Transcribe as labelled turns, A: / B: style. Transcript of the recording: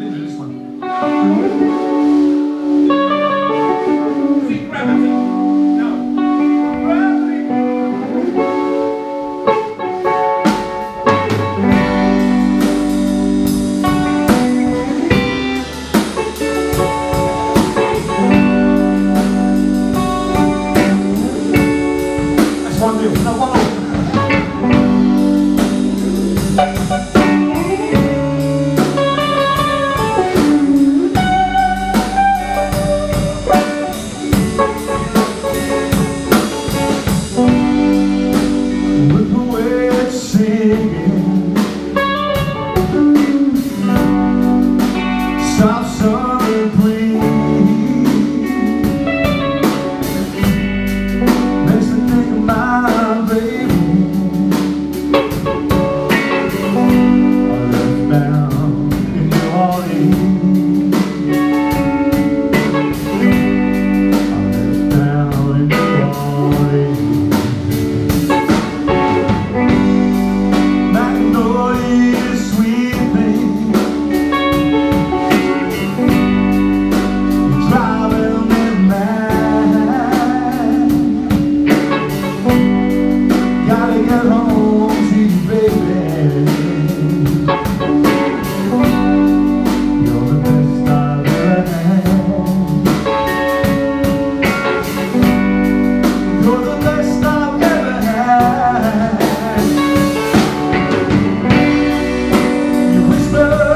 A: do whisper